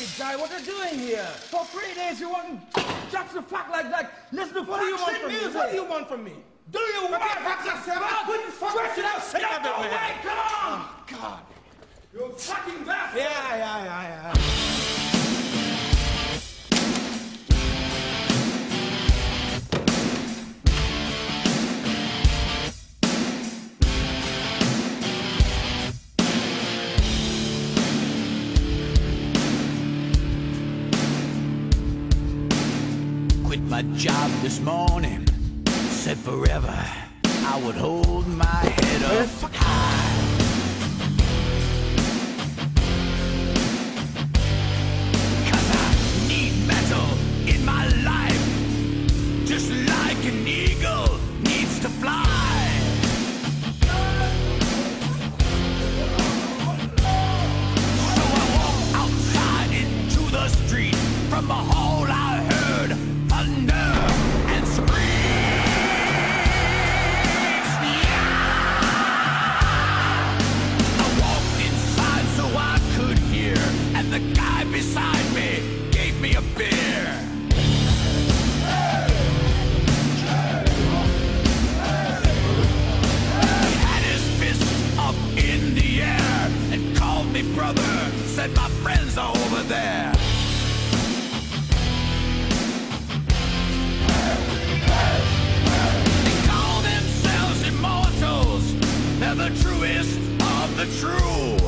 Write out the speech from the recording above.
Hey, guy, what are you doing here? For three days you want just to fuck like that. Listen to What do you want from me? music. What do you want from me? Do you want Okay, fuck yourself. Well, Couldn't fuck stretch it out. yourself. Sit Sit up. everywhere. Wait, come on. Oh, God. You fucking bastard. Yeah, yeah, yeah, yeah. My job this morning. Said forever I would hold my head up high. Cause I need metal in my life. Just like an eagle needs to fly. So I walked outside into the street. From the hall the true.